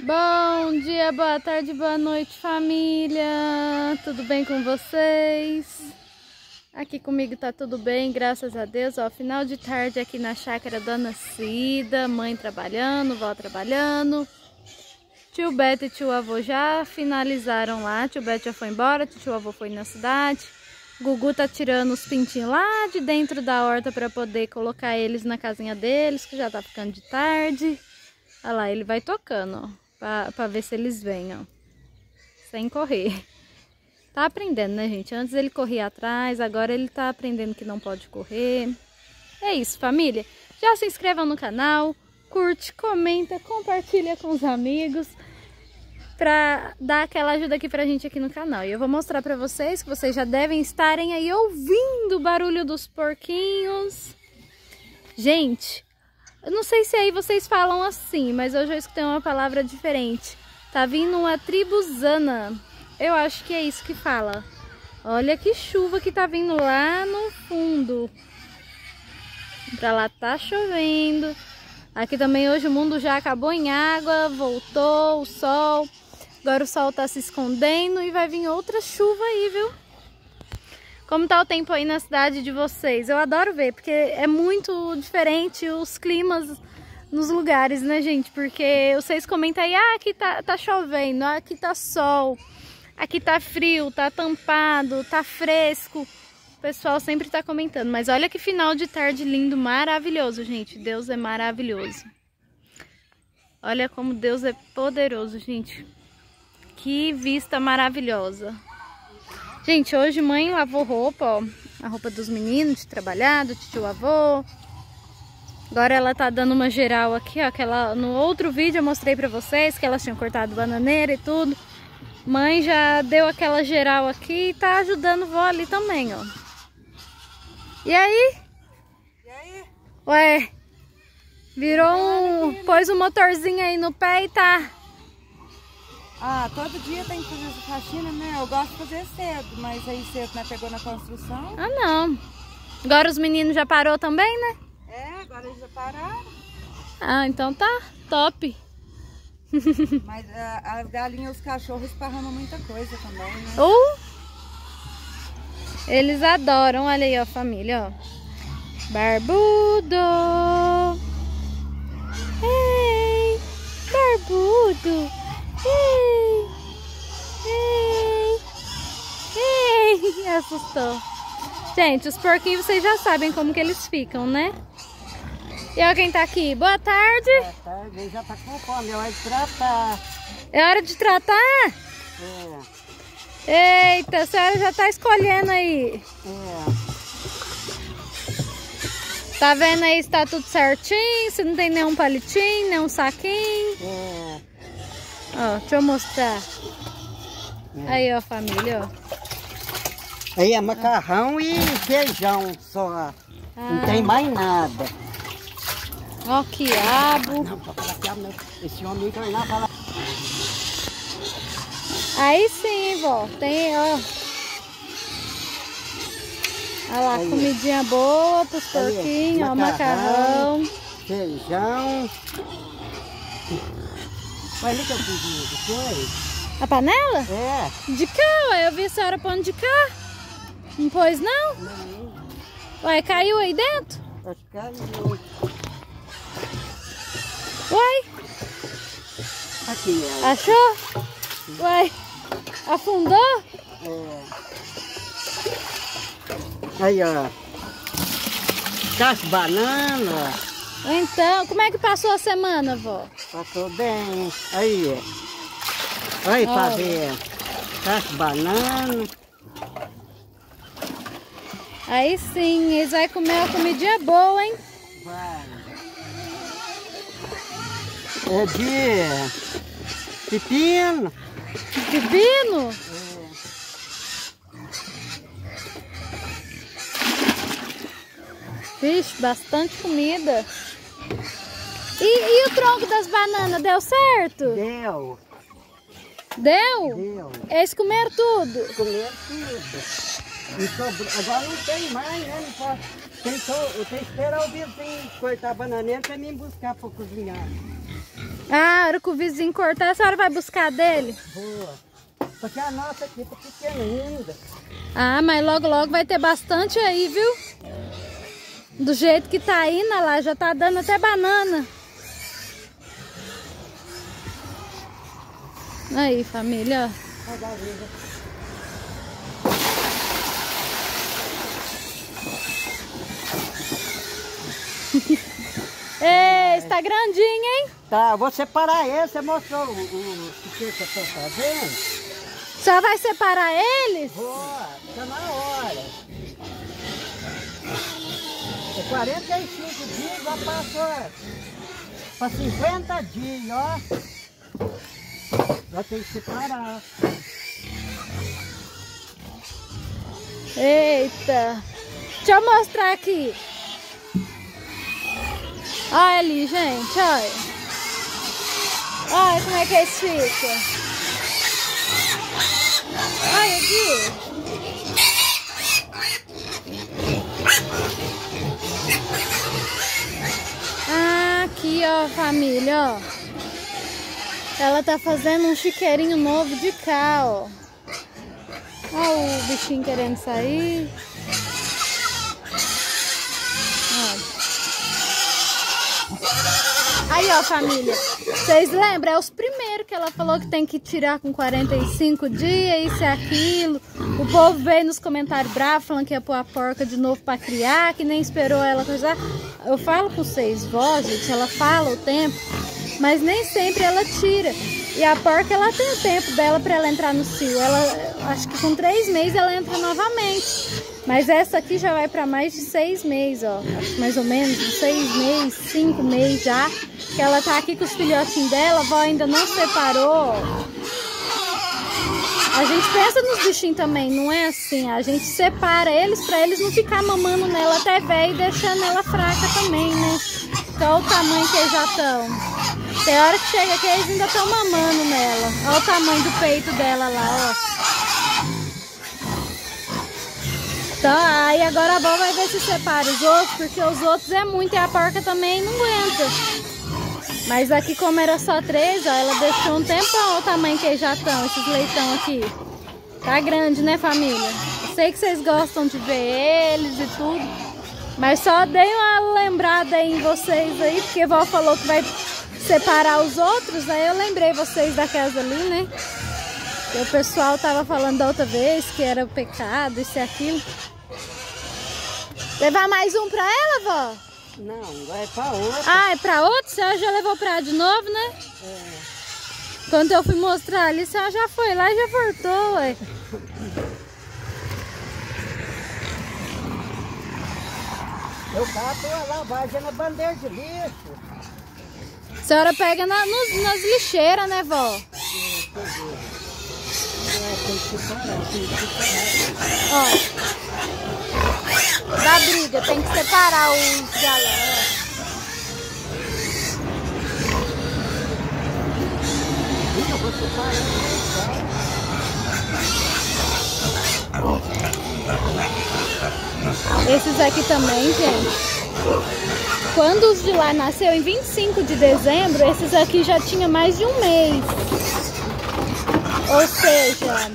Bom dia, boa tarde, boa noite, família. Tudo bem com vocês? Aqui comigo tá tudo bem, graças a Deus. Ó, final de tarde aqui na chácara Dona Cida, mãe trabalhando, vó trabalhando. Tio Beto e tio avô já finalizaram lá. Tio Beto já foi embora, tio avô foi na cidade. Gugu tá tirando os pintinhos lá de dentro da horta para poder colocar eles na casinha deles, que já tá ficando de tarde. Olha lá, ele vai tocando, ó para ver se eles vêm, ó. Sem correr. Tá aprendendo, né, gente? Antes ele corria atrás, agora ele tá aprendendo que não pode correr. É isso, família. Já se inscreva no canal, curte, comenta, compartilha com os amigos para dar aquela ajuda aqui pra gente aqui no canal. E eu vou mostrar pra vocês que vocês já devem estarem aí ouvindo o barulho dos porquinhos. Gente, eu não sei se aí vocês falam assim, mas hoje eu escutei uma palavra diferente. Tá vindo uma tribuzana. Eu acho que é isso que fala. Olha que chuva que tá vindo lá no fundo. Pra lá tá chovendo. Aqui também hoje o mundo já acabou em água, voltou o sol. Agora o sol tá se escondendo e vai vir outra chuva aí, viu? Como tá o tempo aí na cidade de vocês? Eu adoro ver, porque é muito diferente os climas nos lugares, né, gente? Porque vocês comentam aí, ah, aqui tá, tá chovendo, aqui tá sol, aqui tá frio, tá tampado, tá fresco. O pessoal sempre tá comentando. Mas olha que final de tarde lindo, maravilhoso, gente. Deus é maravilhoso. Olha como Deus é poderoso, gente. Que vista maravilhosa. Gente, hoje mãe lavou roupa, ó. A roupa dos meninos de trabalhar, do tio avô. Agora ela tá dando uma geral aqui, ó. Que ela, no outro vídeo eu mostrei pra vocês que elas tinham cortado bananeira e tudo. Mãe já deu aquela geral aqui e tá ajudando vó ali também, ó. E aí? E aí? Ué, virou um... Pôs um motorzinho aí no pé e tá ah, todo dia tem que fazer essa faxina, né? Eu gosto de fazer cedo, mas aí cedo né, pegou na construção. Ah, não. Agora os meninos já parou também, né? É, agora eles já pararam. Ah, então tá top. mas uh, as galinhas e os cachorros esparramam muita coisa também, né? Uh! Eles adoram, olha aí, ó, família, ó. Barbudo! Ei! Barbudo! Assustou. Gente, os porquinhos vocês já sabem como que eles ficam, né? E olha quem tá aqui. Boa tarde. Boa tarde. Ele já tá com fome. É hora de tratar. É hora de tratar? É. Eita, a senhora já tá escolhendo aí. É. Tá vendo aí se tá tudo certinho, se não tem nenhum palitinho, nenhum saquinho. É. Ó, deixa eu mostrar. É. Aí, ó, família, ó. Aí é macarrão e feijão só. Ah. Não tem mais nada. Ó, quiabo. Não, não. Esse homem vai lá falar. Aí sim, vó. Tem, ó. Olha lá, aí. comidinha boa pros porquinhos, ó, macarrão. Feijão. Foi ali que eu fiz foi? A panela? É. De cá, ué. Eu vi a senhora pondo de cá. Não pôs, não? Não. Ué, caiu aí dentro? Acho que caiu. Uai. Aqui, ó. Achou? Uai. Afundou? É. Aí, ó. Cacho banana. Então, como é que passou a semana, vó? Passou bem. Aí, aí pra ver. Cacho banana. Aí sim, eles vão comer uma comidinha boa, hein? Vai. É de pepino. Pepino? É. Vixe, bastante comida. E, e o tronco das bananas, deu certo? Deu. Deu? Deu. Eles comeram tudo? Comeram tudo. E agora não tem mais, né? Não posso. Tem, eu tenho que esperar o vizinho cortar a bananeira para mim buscar para cozinhar. Ah, a hora que o vizinho cortar, a senhora vai buscar dele? Boa. Porque a nossa aqui tá pequena ainda. Ah, mas logo logo vai ter bastante aí, viu? Do jeito que tá indo, lá, já tá dando até banana. Aí, família, ó. Ei, está grandinho, hein? Tá, vou separar esse. Você mostrou o, o, o que você tá fazendo? Só vai separar eles? Boa, tá na hora. É 45 dias, já passou para 50 dias, ó. Já tem que separar. Eita! Deixa eu mostrar aqui. Olha ali, gente, olha. Olha como é que eles ficam. Olha aqui. Aqui, ó, família, ó. Ela tá fazendo um chiqueirinho novo de cá, ó. Olha o bichinho querendo sair. Aí, ó, família. Vocês lembram? É os primeiros que ela falou que tem que tirar com 45 dias, isso e aquilo. O povo veio nos comentários bravos falando que ia pôr a porca de novo pra criar, que nem esperou ela coisar. Eu falo pra vocês, vó, gente, ela fala o tempo, mas nem sempre ela tira. E a porca, ela tem o tempo dela pra ela entrar no cio. Ela, acho que com três meses ela entra novamente. Mas essa aqui já vai pra mais de seis meses, ó. Acho que mais ou menos, seis meses, cinco meses já. Que ela tá aqui com os filhotinhos dela, a avó ainda não separou. A gente pensa nos bichinhos também, não é assim. A gente separa eles pra eles não ficar mamando nela até velho e deixando ela fraca também, né? Então o tamanho que eles já estão. Tem hora que chega que eles ainda estão mamando nela. Olha o tamanho do peito dela lá, ó. Então, aí agora a avó vai ver se separa os outros, porque os outros é muito e a porca também não aguenta. Mas aqui, como era só três, ó, ela deixou um tempão o tamanho que já estão, esses leitão aqui. Tá grande, né, família? Eu sei que vocês gostam de ver eles e tudo, mas só dei uma lembrada aí em vocês aí, porque vó falou que vai separar os outros, aí eu lembrei vocês da casa ali, né? E o pessoal tava falando da outra vez que era pecado, isso e aquilo. Levar mais um pra ela, vó? Não, vai pra outra. Ah, é pra outro? A senhora já levou pra de novo, né? É. Quando eu fui mostrar ali, senhora já foi lá e já voltou, ué. Eu cato a lavagem na bandeira de lixo. A senhora pega na, nos- nas lixeiras, né, vó? É. Ó. Da briga, tem que separar os galera. Esses aqui também, gente. Quando os de lá nasceu em 25 de dezembro, esses aqui já tinha mais de um mês. Ou seja,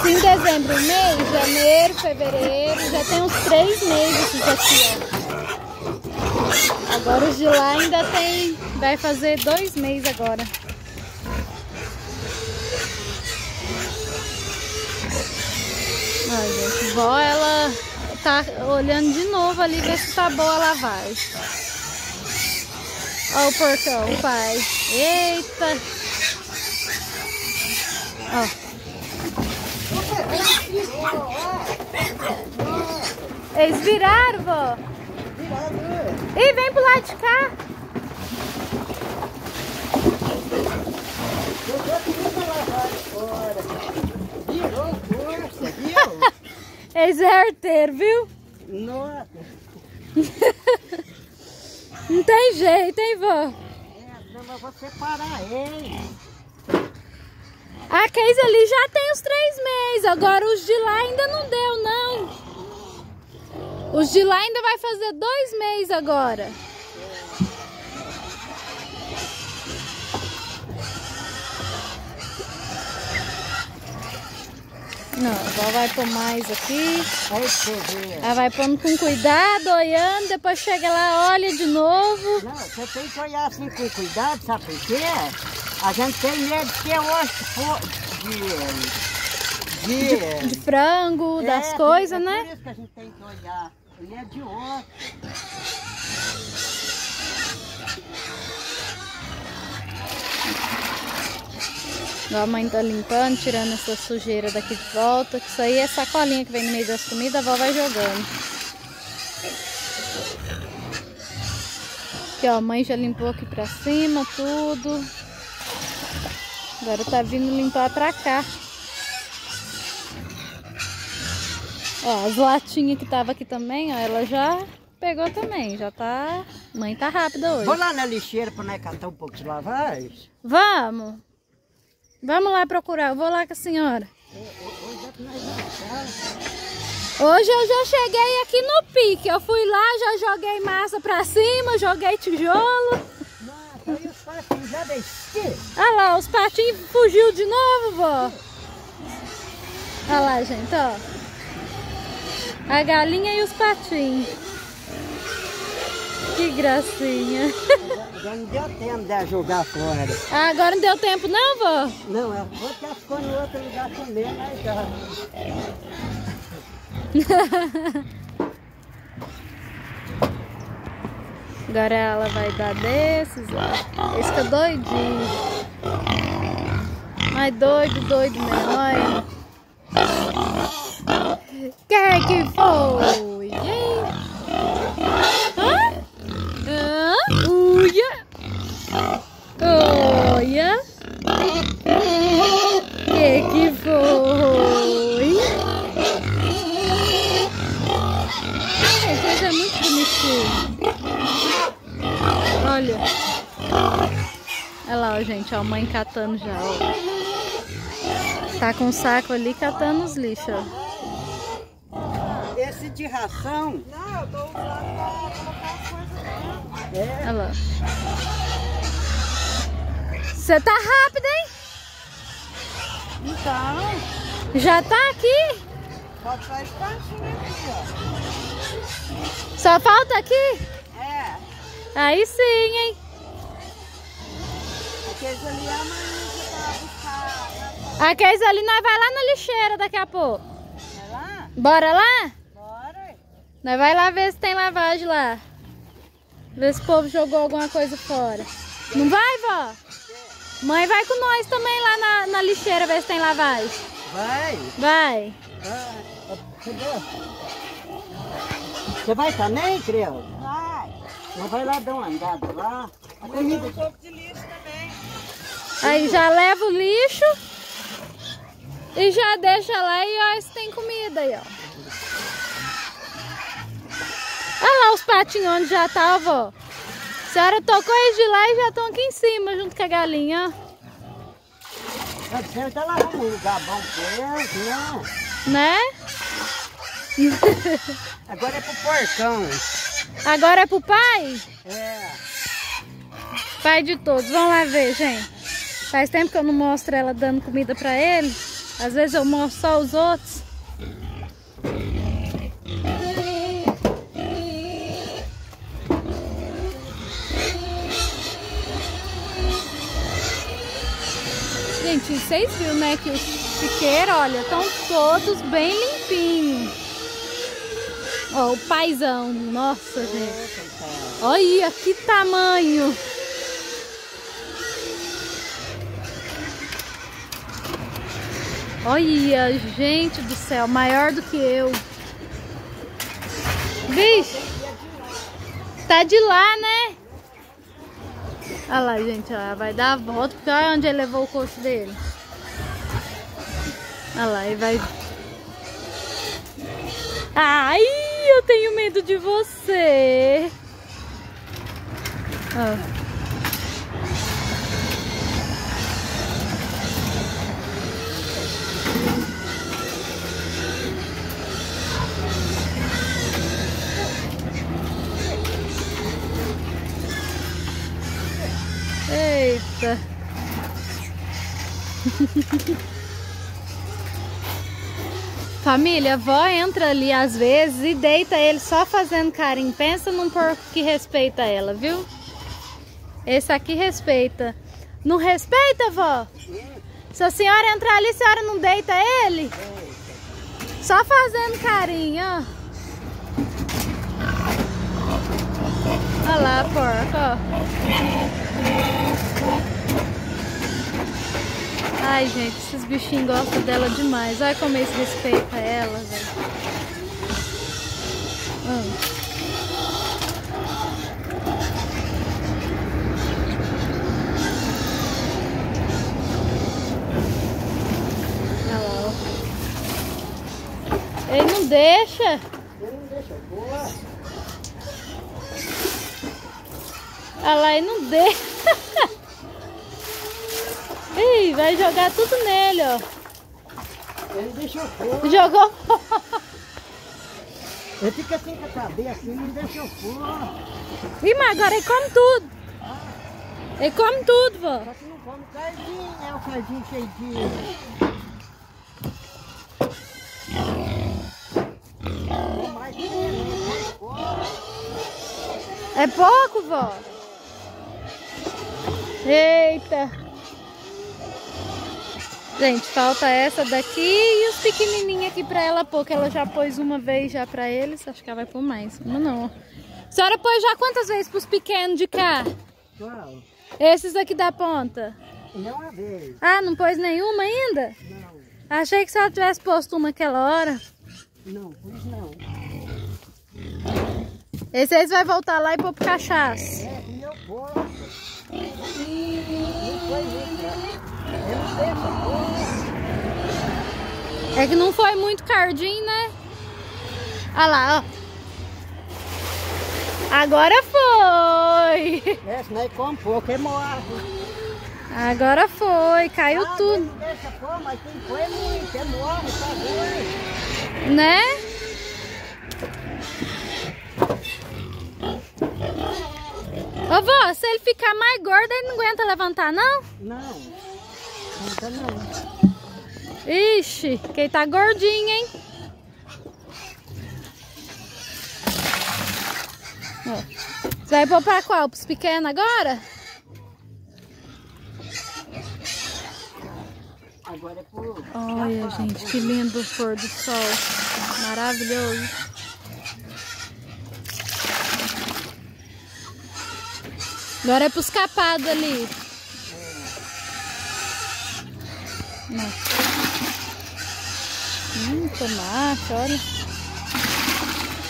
se em dezembro mês, janeiro, fevereiro, já tem uns três meses esses aqui, ó. Agora os de lá ainda tem, vai fazer dois meses agora. Ai, gente, vó, ela tá olhando de novo ali, ver se tá boa a lavagem. Ó o porcão, pai. Eita! Eles viraram, vó. Ih, vem pro lado de cá. Virou força, viu? Eles é arteiro, viu? Nossa. Não tem jeito, hein, vó? É, mas vou separar ele. A Case ali já tem os três meses, agora os de lá ainda não deu, não. Os de lá ainda vai fazer dois meses agora. Não, ela vai pôr mais aqui. Ela vai pondo com cuidado, olhando, depois chega lá, olha de novo. Não, você tem que olhar assim com cuidado, sabe por quê? A gente tem medo de ter osso fo- de, de, De frango, É, das por- coisas, é né? Por isso que a gente tem que olhar. Ele é de osso. A mãe tá limpando, tirando essa sujeira daqui de volta. Que isso aí é sacolinha que vem no meio das comidas, a avó vai jogando. Aqui, ó, a mãe já limpou aqui pra cima, tudo. Agora tá vindo limpar pra cá. Ó, as latinhas que tava aqui também, ó, ela já pegou também. Já tá... Mãe tá rápida hoje. Vou lá na lixeira para nós catar um pouco de lavagem. Vamos. Vamos lá procurar. Eu vou lá com a senhora. Hoje eu já cheguei aqui no pique. Eu fui lá, já joguei massa pra cima, joguei tijolo. Nossa, aí os patinhos já desci. Olha lá, os patinhos fugiu de novo, vó. Olha lá, gente, ó. A galinha e os patinhos. Que gracinha. Já não deu tempo de jogar fora. Ah, agora não deu tempo não, vó? Não, a outra ficou no outro lugar também, mas já. Agora ela vai dar desses, ó. Esse fica doidinho. Mas doido, doido mesmo, olha. Quem que foi? Gente, ó, a mãe catando já, ó. Tá com o saco ali catando os lixos, ó. Esse de ração. Não, eu tô usando para colocar as coisas É, Olha lá. Você tá rápido, hein? então. Já tá aqui? Pode só espacinho aqui, Só falta aqui? É. Aí sim, hein? Aqueles ali é amanhã que tá buscar. Aqueles ali nós vai lá na lixeira daqui a pouco. Vai lá? Bora lá? Bora. Nós vai lá ver se tem lavagem lá. Ver se o povo jogou alguma coisa fora. Não vai, vó? Mãe vai com nós também lá na, na lixeira ver se tem lavagem. Vai. Vai. Você vai também, Creu? Vai. Nós vai lá dar uma andada lá. A comida... um pouco de lixo também. Aí já leva o lixo e já deixa lá e ó, se tem comida aí, ó. Olha lá os patinhos onde já tá, vó. A senhora tocou eles de lá e já estão aqui em cima, junto com a galinha, ó. Tá certo, ela arruma um lugar bom pra eles, né? né? Agora é pro porcão. Agora é pro pai? É. Pai de todos. Vamos lá ver, gente. Faz tempo que eu não mostro ela dando comida pra ele. Às vezes eu mostro só os outros. Gente, vocês viram, né, que os piqueiros, olha, estão todos bem limpinhos. Ó, o paizão, nossa, gente. Olha que tamanho! Olha, gente do céu, maior do que eu. Vixe! Tá de lá, né? Olha lá, gente, ó, vai dar a volta, porque olha onde ele levou o coxo dele. Olha lá, ele vai... Ai, eu tenho medo de você. Ó. Eita. Família, a vó entra ali às vezes e deita ele só fazendo carinho. Pensa num porco que respeita ela, viu? Esse aqui respeita. Não respeita, vó? Se a senhora entrar ali, a senhora não deita ele? Só fazendo carinho, ó. Olha lá, porco, ó. Ai, gente, esses bichinhos gostam dela demais. Olha como eles respeitam ela, velho. Hum. Olha lá, ó. Ele não deixa. Ele não deixa boa. Olha lá, ele não deixa. Ih, vai jogar tudo nele, ó. Ele deixou fora. Jogou Ele fica com a cabeça assim, ele deixou fora. Ih, mas agora ele come tudo. Ele come tudo, vó. Só que não come cardinho, né? O cardinho cheio de... É pouco, vó? Eita. Gente, falta essa daqui e os pequenininhos aqui pra ela pôr, que ela já pôs uma vez já pra eles. Acho que ela vai pôr mais. Uma não. A senhora pôs já quantas vezes pros pequenos de cá? Qual? Esses aqui da ponta. Não uma vez. Ah, não pôs nenhuma ainda? Não. Achei que a senhora tivesse posto uma aquela hora. Não, pois não. Esse aí vai voltar lá e pôr pro cachaça. É, e eu posso. Não foi isso, né? Eu não fora. É que não foi muito cardinho, né? Olha lá, ó. Agora foi! É, senão ele come pouco, ele morre. Agora foi, caiu Ah, tudo, não deixa mas quem foi é muito, morre, tá né? Ô vó, se ele ficar mais gordo, ele não aguenta levantar, não? Não, não não. Ixi, quem tá gordinho, hein? Ó, Você vai pôr pra qual? Pros pequenos agora? Agora é pro... Olha, gente, que lindo o pôr do sol. Maravilhoso. Agora é pros capados ali. Nossa. Tomate, olha.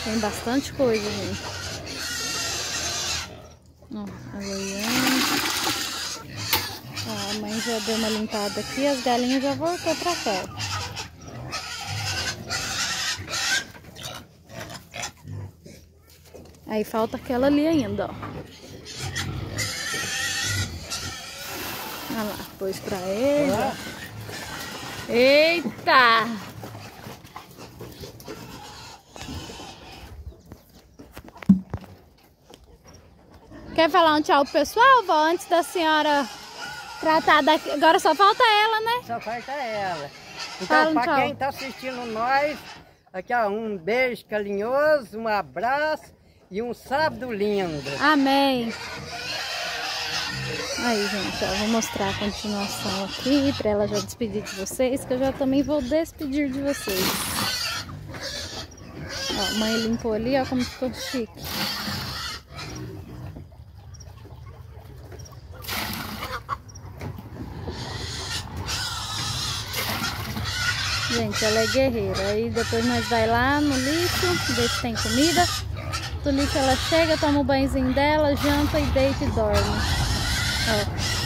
Tem bastante coisa, gente. Ó. Ó, a mãe já deu uma limpada aqui, as galinhas já voltou pra cá. Aí falta aquela ali ainda, ó. Olha lá, pôs pra ele. Eita! Quer falar um tchau pro pessoal, vó? Antes da senhora tratar daqui. Agora só falta ela, né? Só falta ela. Fala Então, um pra tchau. quem tá assistindo nós, aqui ó, um beijo carinhoso, um abraço e um sábado lindo. Amém. Aí, gente, ó, vou mostrar a continuação aqui pra ela já despedir de vocês, que eu já também vou despedir de vocês. Ó, a mãe limpou ali, ó, como ficou chique. Gente, ela é guerreira. Aí depois nós vai lá no lixo, ver se tem comida. Do lixo ela chega, toma o banhozinho dela, janta e deita e dorme. Ó.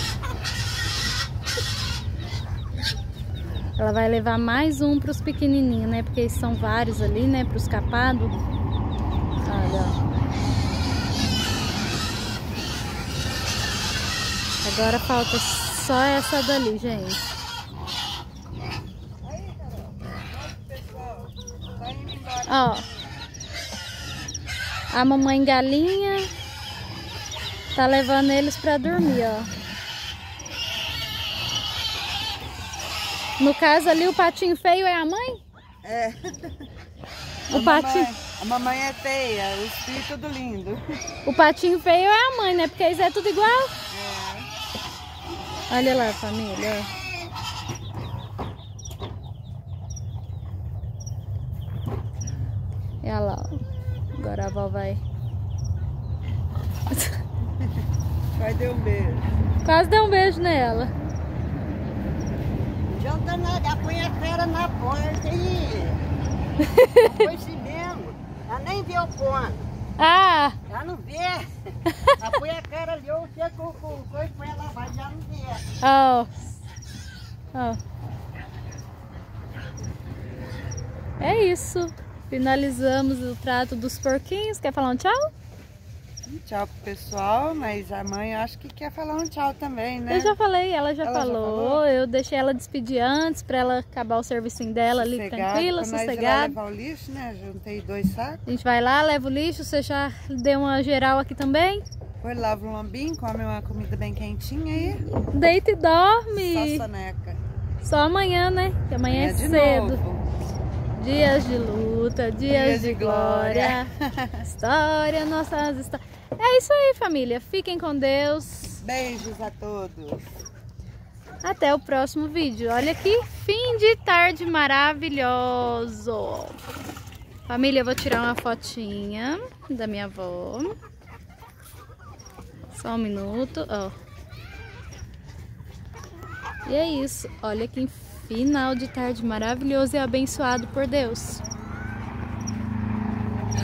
Ela vai levar mais um para os pequenininhos, né? Porque são vários ali, né? Para os capados. Olha, ó. Agora falta só essa dali, gente. Ó. A mamãe galinha tá levando eles pra dormir, ó. No caso ali, o patinho feio é a mãe? É. O a patinho, Mamãe, a mamãe é feia, os filhos tudo lindo. o patinho feio é a mãe, né? Porque eles é tudo igual. Olha lá, família. E olha lá, ó. Agora a avó vai. Vai dar um beijo. Quase deu um beijo nela. Adianta nada, põe a cara na porta e. Foi assim mesmo. Ela nem vê o ponto. Ah! Ela não vê. Ela põe a cara ali, eu chego com o coisa põe ela vai, já não vê. Oh. Oh. É isso. Finalizamos o trato dos porquinhos. Quer falar um tchau? Tchau pro pessoal, mas a mãe acho que quer falar um tchau também, né? Eu já falei, ela já, Ela já falou. falou? Eu deixei ela despedir antes pra ela acabar o servicinho dela ali tranquila, sossegada. levar o lixo, né? Juntei dois sacos. A gente vai lá, leva o lixo. Você já deu uma geral aqui também? Depois lava um lambinho, come uma comida bem quentinha aí. Deita e dorme. Só soneca. Só amanhã, né? Que amanhã é cedo. novo. Dias de luta, dias, Dias de de glória. História, nossas histórias. É isso aí, família. Fiquem com Deus. Beijos a todos. Até o próximo vídeo. Olha que fim de tarde maravilhoso. Família, eu vou tirar uma fotinha da minha avó. Só um minuto, ó. E é isso. Olha que final de tarde maravilhoso e abençoado por Deus.